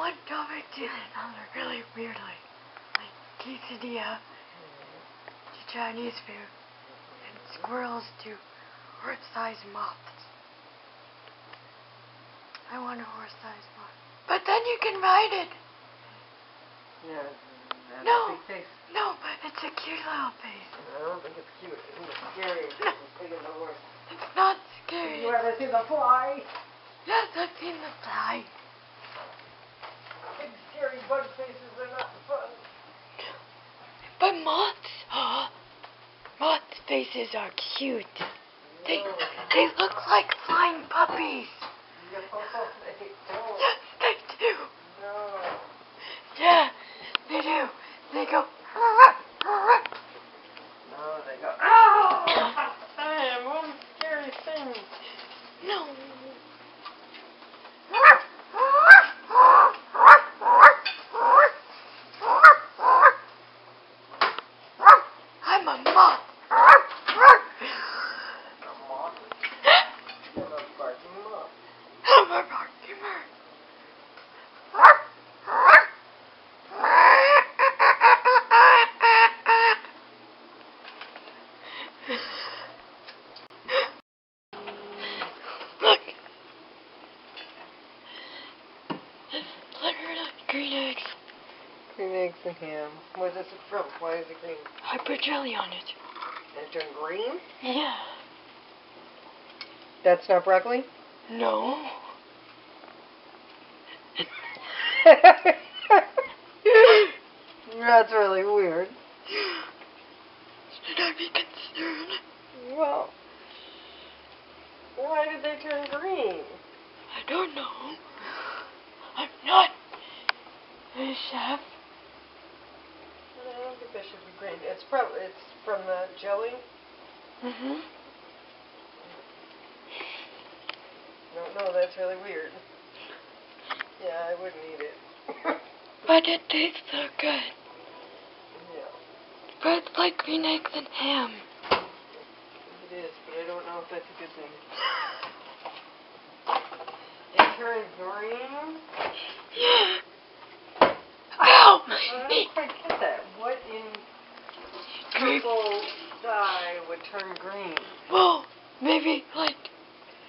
One topic to another really weirdly. Like quesadilla to Chinese food and squirrels to horse-sized moths. I want a horse-sized moth. But then you can ride it. Yeah. No. No, but it's a cute little face. I don't think it's cute. I think it's scary. It's as a horse. It's not scary. You ever seen the fly? Yes, I've seen the fly. Scary bug faces are not fun. But moths, oh, moths' faces are cute. They they look like flying puppies. No, they don't. Yes, they do. No. Yeah, they do. They go. No, they go. Ow! I am one scary thing. No. I'm a moth. A moth. And a barking moth. I'm a barkeeper. Look. Look at green eggs. And ham. Where's this from? Why is it green? I put jelly on it. It turned green? Yeah. That's not broccoli? No. That's really weird. Should I be concerned? Well, why did they turn green? I don't know. I'm not a chef. I don't think should be green. It's probably it's from the jelly. Mm-hmm. No, no, that's really weird. Yeah, I wouldn't eat it. But it tastes so good. yeah, But it's like green eggs and ham. it is, but I don't know if that's a good thing. It turned green. Ow! I My don't quite get that. What in purple dye would turn green? Well, oh, maybe like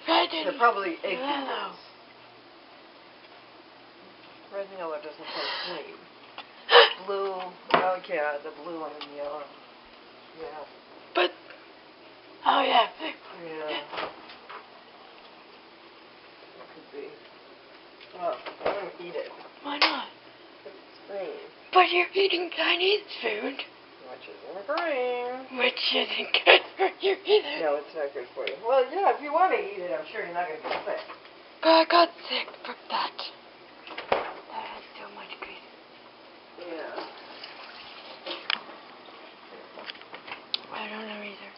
red and They're probably egg yellow. Red and yellow doesn't taste green. Blue, oh yeah, the blue and the yellow. Yeah, But oh yeah, yeah. It could be. Well, I wouldn't eat it. why not? It's green, But you're eating Chinese food, which isn't green. which isn't good for you either. No, it's not good for you. Well, yeah, if you want to eat it, I'm sure you're not going to get sick. But I got sick from that. That has so much grease. Yeah. I don't know either.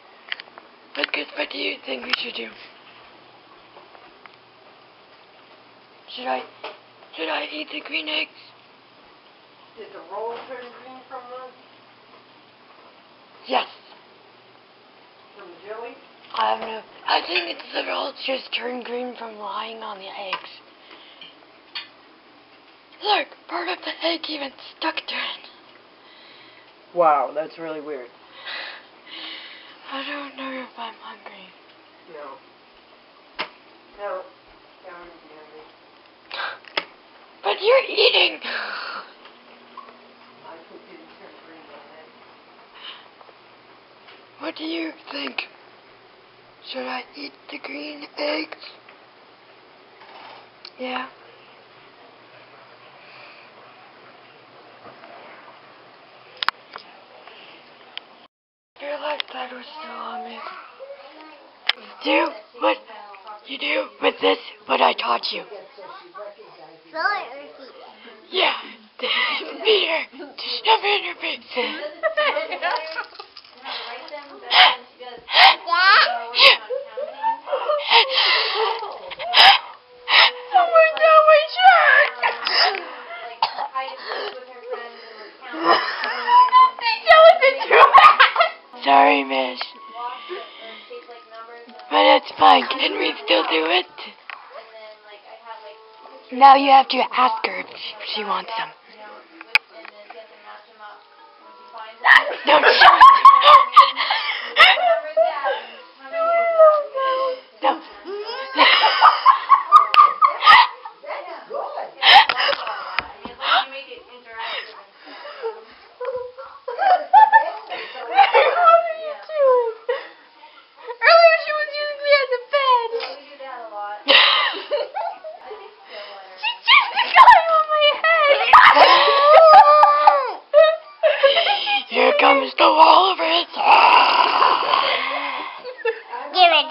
But good, what do you think we should do? Should I should I eat the green eggs? Did the roll turn green from the, Yes. from the jelly? I don't know. I think it's the rolls just turned green from lying on the eggs. Look, part of the egg even stuck to it. Wow, that's really weird. I don't know if I'm hungry. No. No. That would be yummy. But you're eating. I could didn't turn green on it. What do you think? Should I eat the green eggs? Yeah. Feel like that was so amazing. Do what you do with this, what I taught you. Yeah. Peter, just shove it in your face. Someone got my shirt. Sorry, miss. But it's fine. Can we still do it? Now you have to ask her if she, wants them. No,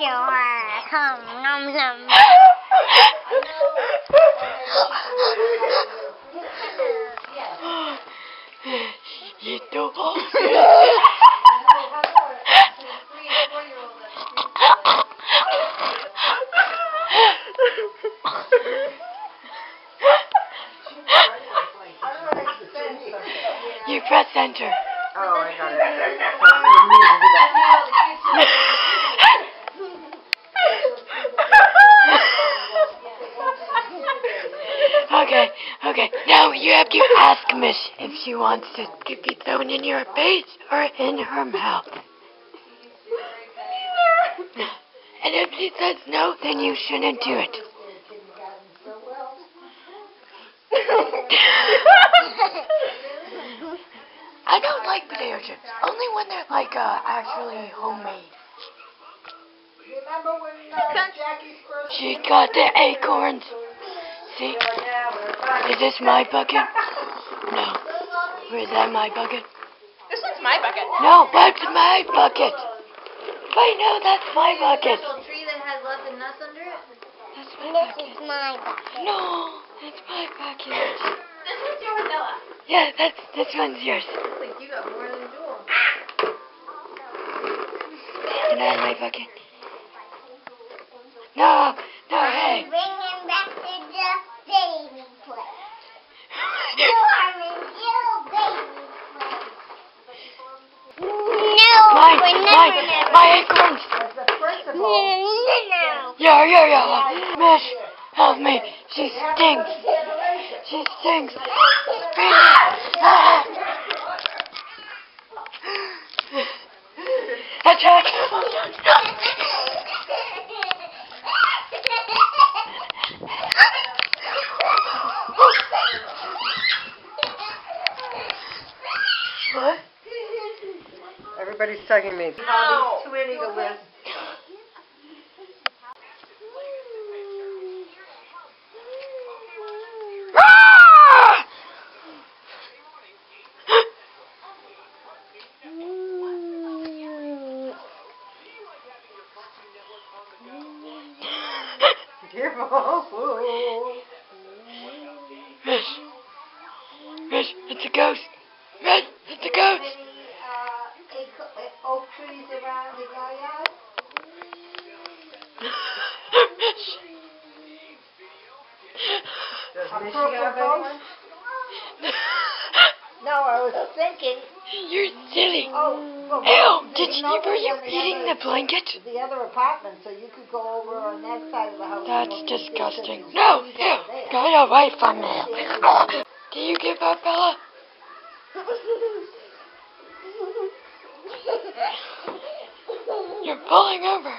Give it to her. Come, nom nom. You the walrus. You press enter. Oh, I got it. That's for me to do that. Okay, okay. Now you have to ask Miss if she wants it to be thrown in your face or in her mouth. And if she says no, then you shouldn't do it. I don't like potato chips. Only when they're like uh, actually homemade. Remember when uh, Jackie's first She got the acorns. See? Is this my bucket? No. Or is that my bucket? This one's my bucket. No, that's my bucket. Wait, no, that's my bucket. tree that has lots of nuts under it? That's my This bucket. is my bucket. No, that's my bucket. This one's your vanilla. Yeah, that's this one's yours. Looks like you got more than Jewel. Can I have my bucket? No, no, hey. Bring him back to the baby place. Norman, you baby place. No, Mine, we're mine, never. my no. Yeah, yeah, yeah. Miss, help me. She stinks. She stinks. Attack! Everybody's tugging me. Bobby's too itty to lift. Ah! Careful. Miss, Miss, it's a ghost. Miss, it's a ghost. uh, oak trees around the yard? Miss. Does A Miss purple have ghost? anyone? No, I was thinking, You're silly. oh, well, Ew, did did you, know were you on the eating the blanket? The other apartment, so you could go over on that side of the house. That's look at the disgusting. trees No, over ew, there. get away from me. Do you give up, Bella? You're falling over.